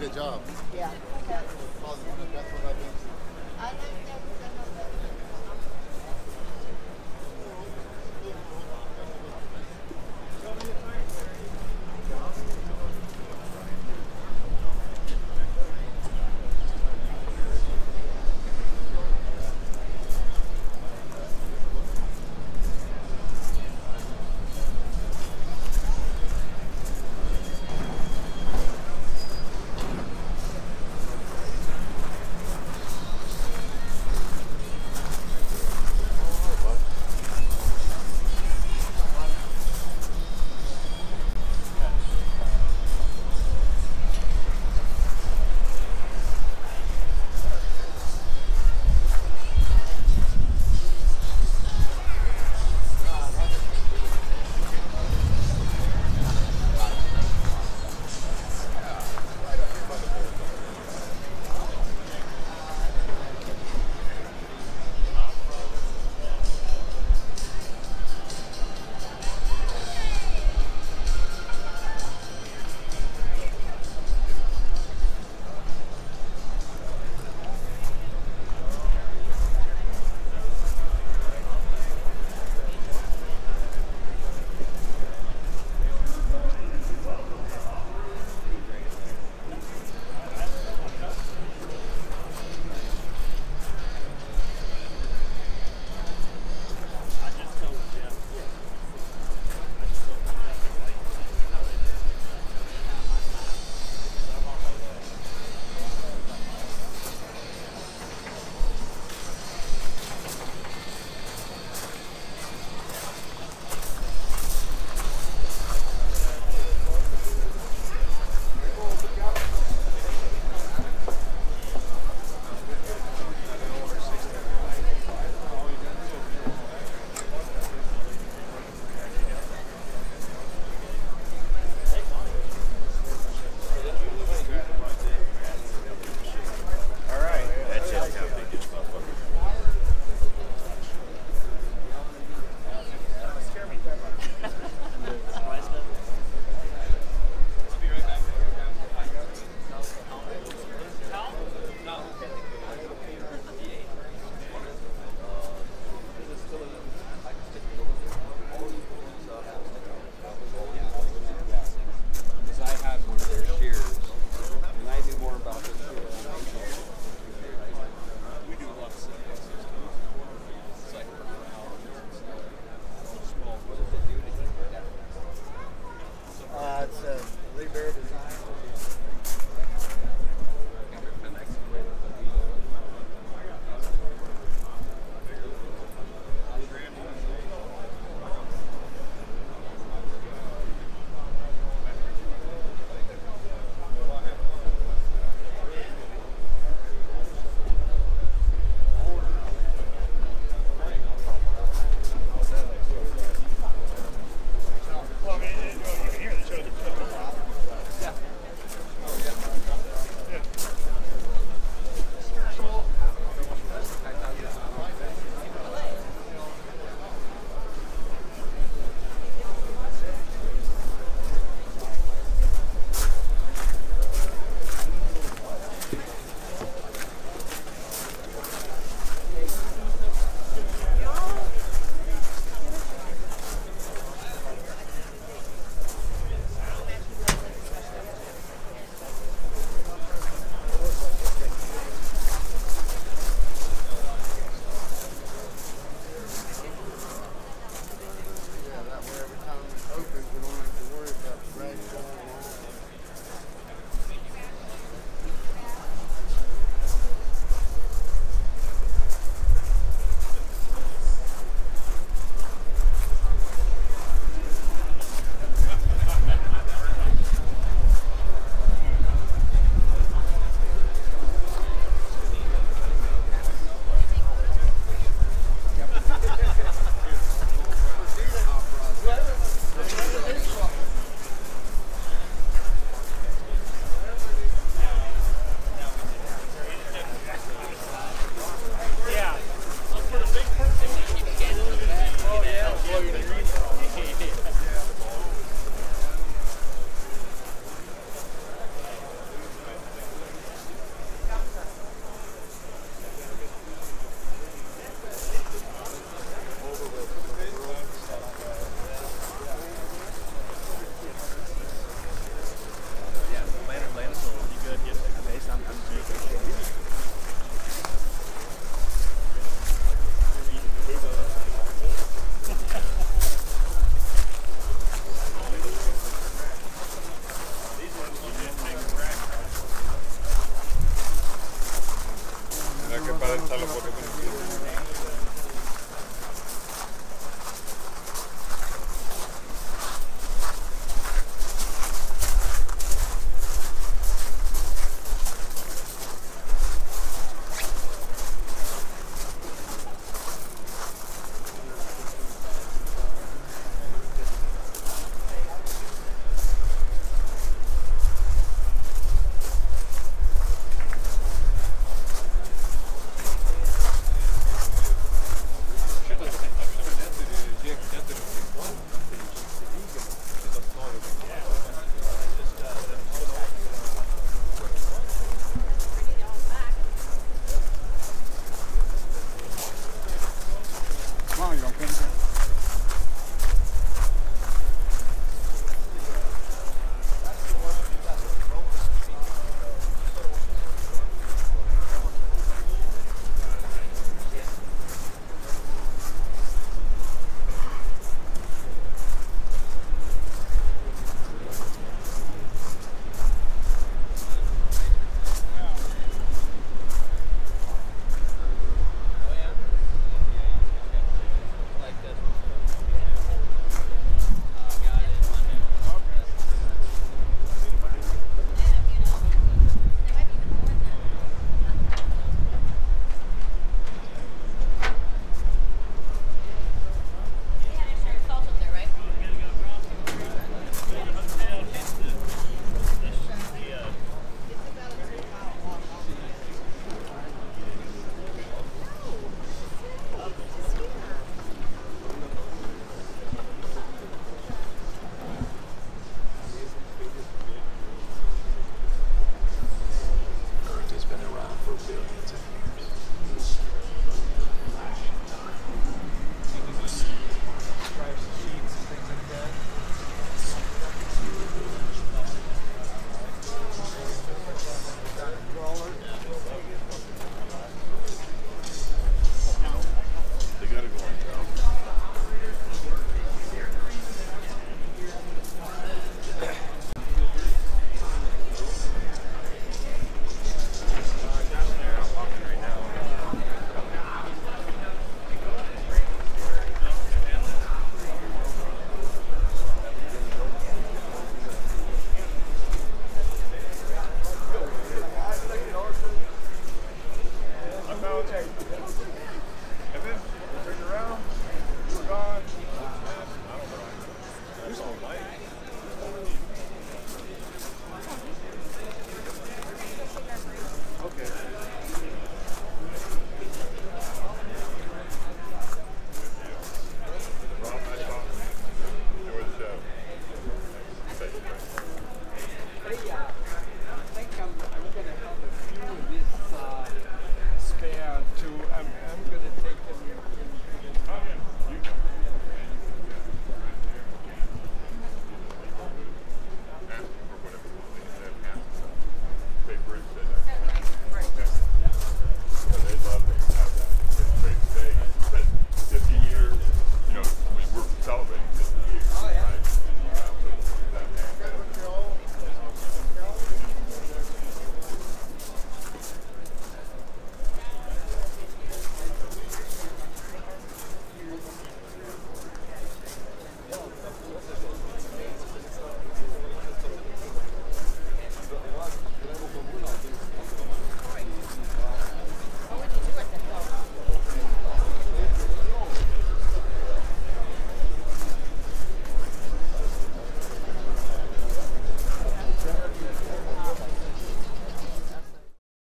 good job. Yeah.